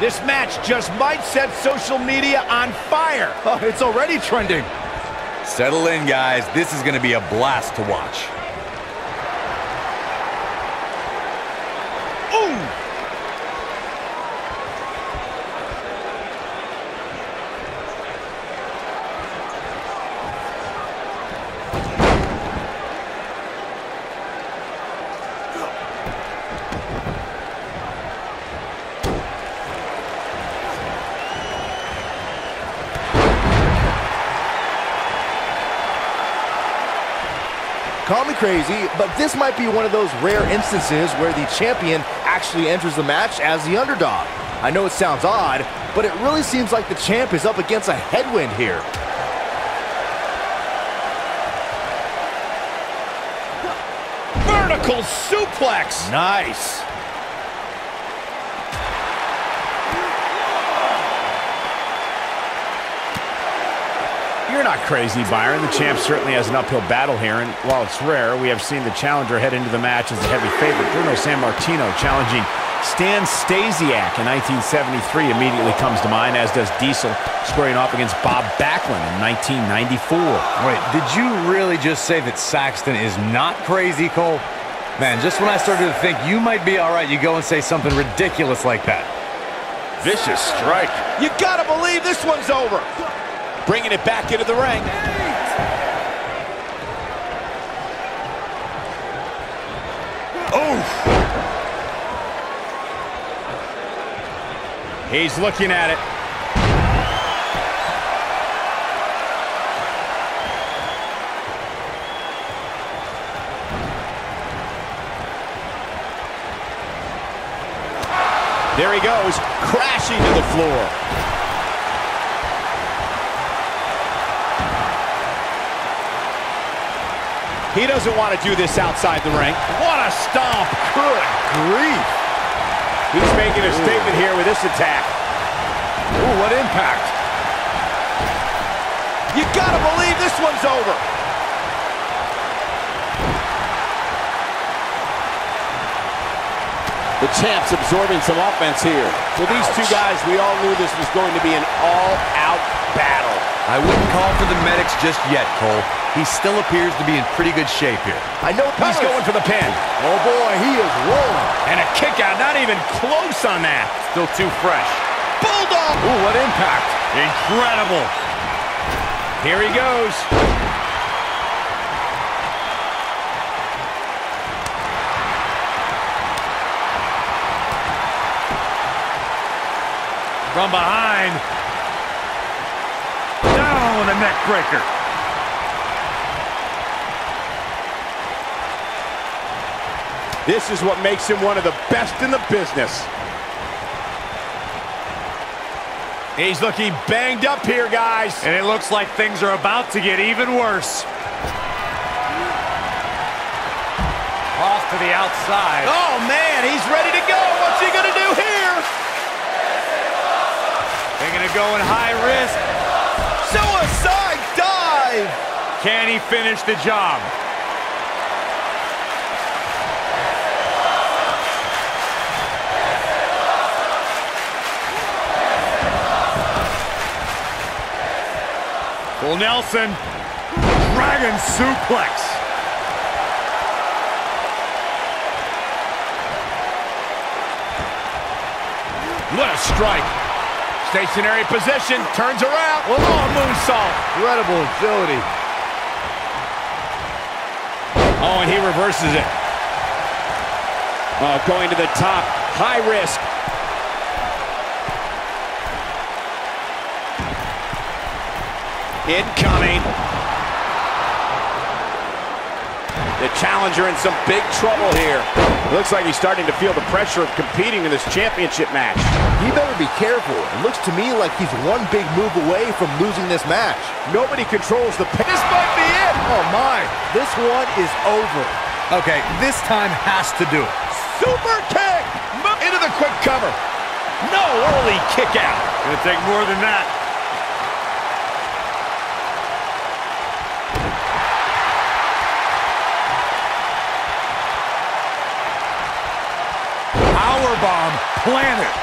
This match just might set social media on fire. Oh, it's already trending. Settle in, guys. This is going to be a blast to watch. Ooh! Call me crazy, but this might be one of those rare instances where the champion actually enters the match as the underdog. I know it sounds odd, but it really seems like the champ is up against a headwind here. Vertical suplex. Nice. You're not crazy, Byron. The champ certainly has an uphill battle here, and while it's rare, we have seen the challenger head into the match as a heavy favorite. Bruno Sammartino challenging Stan Stasiak in 1973 immediately comes to mind, as does Diesel squaring off against Bob Backlund in 1994. Wait, did you really just say that Saxton is not crazy, Cole? Man, just when I started to think you might be all right, you go and say something ridiculous like that. Vicious strike. You gotta believe this one's over. Bringing it back into the ring. Oof. He's looking at it. There he goes, crashing to the floor. He doesn't want to do this outside the ring. What a stomp. Good grief. He's making a statement here with this attack. Ooh, what impact. You gotta believe this one's over. The champ's absorbing some offense here. For these two guys, we all knew this was going to be an all-out battle. I wouldn't call for the medics just yet, Cole. He still appears to be in pretty good shape here. I know He's going for the pin. Oh boy, he is rolling. And a kick out, not even close on that. Still too fresh. Bulldog! Ooh, what impact. Incredible. Here he goes. From behind. Down with a neck breaker. This is what makes him one of the best in the business. He's looking banged up here, guys. And it looks like things are about to get even worse. Off to the outside. Oh, man, he's ready to go. What's he going to do here? They're going to go in high risk. Can he finish the job? Full Nelson. Dragon suplex. What a strike. Stationary position, turns around. Oh, moonsault. Incredible agility. Oh, and he reverses it. Oh, going to the top. High risk. Incoming. The challenger in some big trouble here. Looks like he's starting to feel the pressure of competing in this championship match. He better be careful. It looks to me like he's one big move away from losing this match. Nobody controls the pace. This might be it. Oh my, this one is over. Okay, this time has to do it. Super kick. Into the quick cover. No early kick out. Gonna take more than that. Powerbomb planted.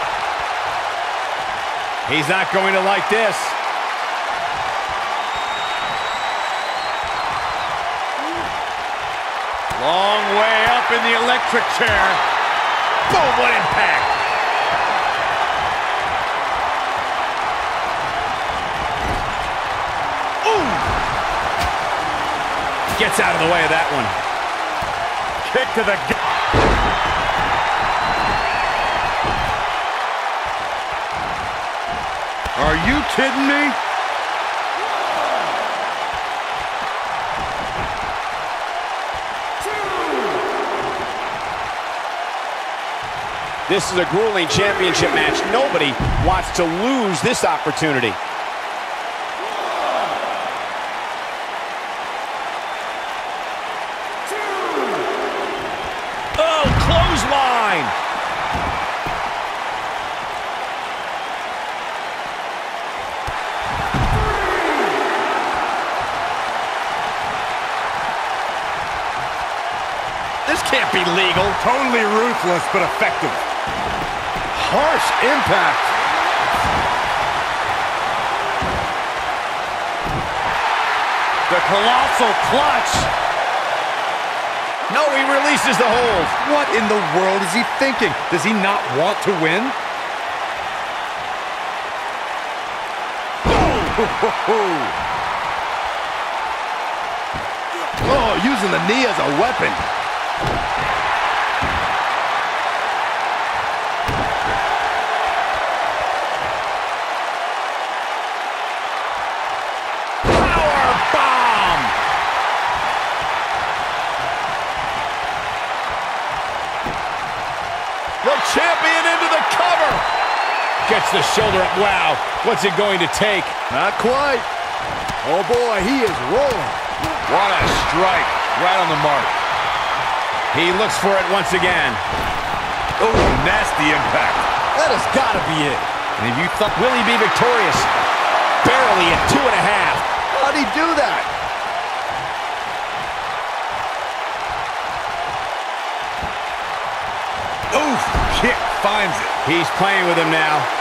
He's not going to like this. Long way up in the electric chair. Boom, what impact. Ooh. Gets out of the way of that one. Kick to the... Are you kidding me? This is a grueling championship match. Nobody wants to lose this opportunity. Be legal. Totally ruthless, but effective. Harsh impact. The colossal clutch. No, he releases the hold. What in the world is he thinking? Does he not want to win? Oh, using the knee as a weapon. Wow, what's it going to take? Not quite. Oh boy, he is rolling. What a strike. Right on the mark. He looks for it once again. Oh, nasty impact. That has got to be it. And if you thought, will he be victorious? Barely at two and a half. How'd he do that? Oof, kick finds it. He's playing with him now.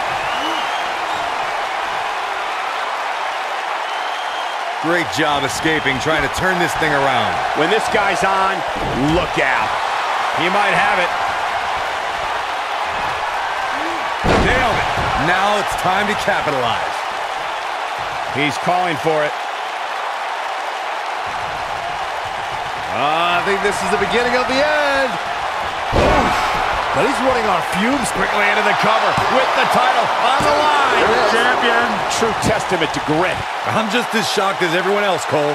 Great job escaping, trying to turn this thing around. When this guy's on, look out. He might have it. Nailed it. Now it's time to capitalize. He's calling for it. Uh, I think this is the beginning of the end. Oof. But he's running on fumes. Quickly into the cover with the title on the line. Champion. True testament to grit. I'm just as shocked as everyone else, Cole.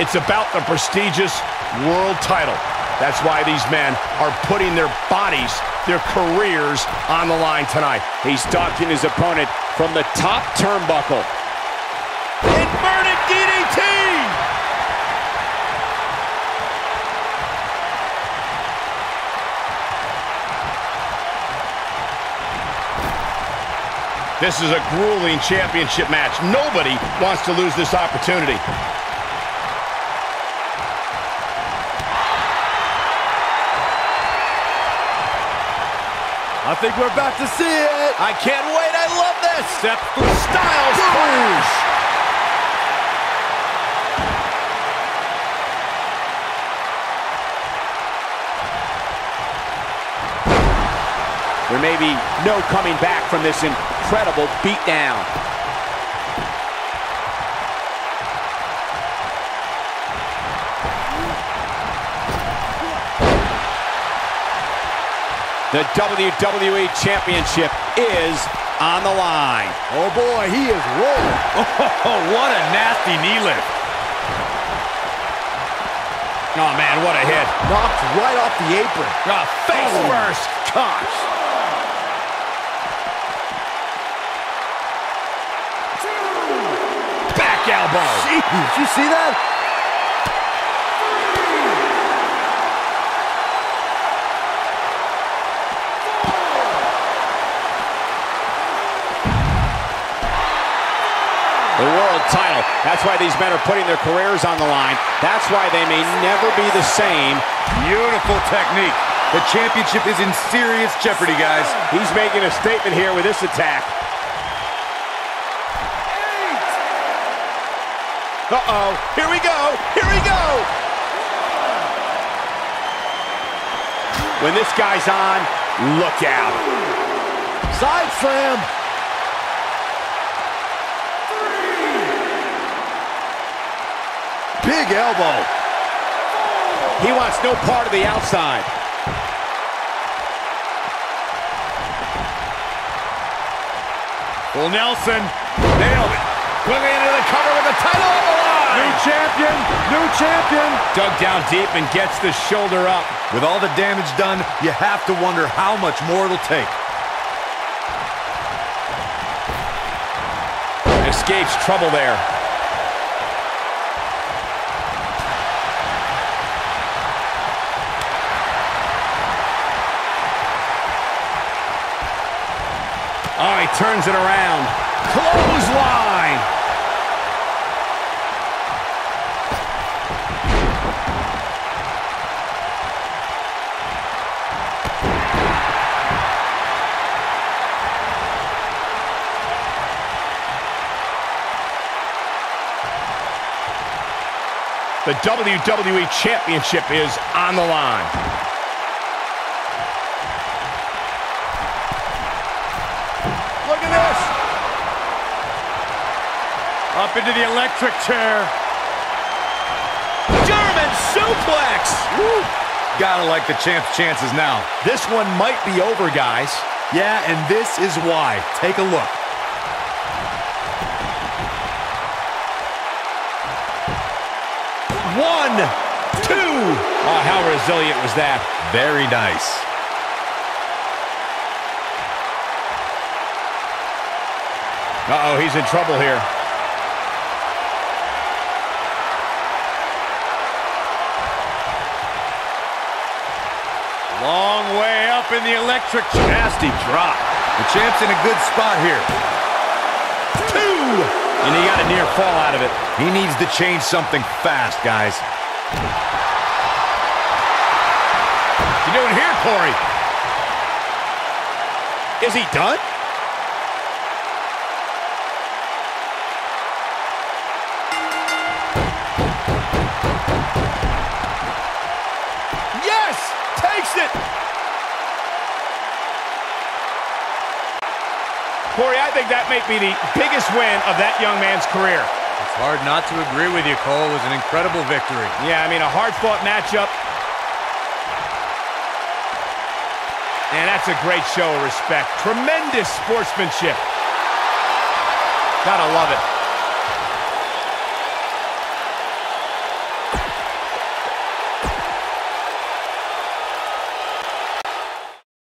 It's about the prestigious world title. That's why these men are putting their bodies, their careers on the line tonight. He's stalking his opponent from the top turnbuckle. Inverted DDT! This is a grueling championship match. Nobody wants to lose this opportunity. I think we're about to see it. I can't wait. I love this. Step Styles Boosh. There may be no coming back from this incredible beatdown. The WWE Championship is on the line. Oh boy, he is rolling. Oh, what a nasty knee lift. Oh, man, what a hit. Knocked right off the apron. Oh, face Oh. first. Gosh. Back elbow. Jeez, you see that? That's why these men are putting their careers on the line. That's why they may never be the same. Beautiful technique. The championship is in serious jeopardy, guys. He's making a statement here with this attack. Uh-oh. Here we go. Here we go. When this guy's on, look out. Side slam. Big elbow. He wants no part of the outside. Well, Nelson. Nailed it. Quickly into the cover with the title on the line. New champion. New champion. Dug down deep and gets the shoulder up. With all the damage done, you have to wonder how much more it'll take. Escapes trouble there. Oh, he turns it around. Clothesline. The WWE Championship is on the line. Up into the electric chair. German suplex. Woo. Gotta like the champ's chances now. This one might be over, guys. Yeah, and this is why. Take a look. One, two. Oh, how resilient was that? Very nice. Uh-oh, he's in trouble here. Long way up in the electric. Nasty drop. The champ's in a good spot here. Two. And he got a near fall out of it. He needs to change something fast, guys. What you doing here, Corey? Is he done? Corey, I think that may be the biggest win of that young man's career. It's hard not to agree with you, Cole. It was an incredible victory. Yeah, I mean, a hard-fought matchup. And that's a great show of respect. Tremendous sportsmanship. Gotta love it.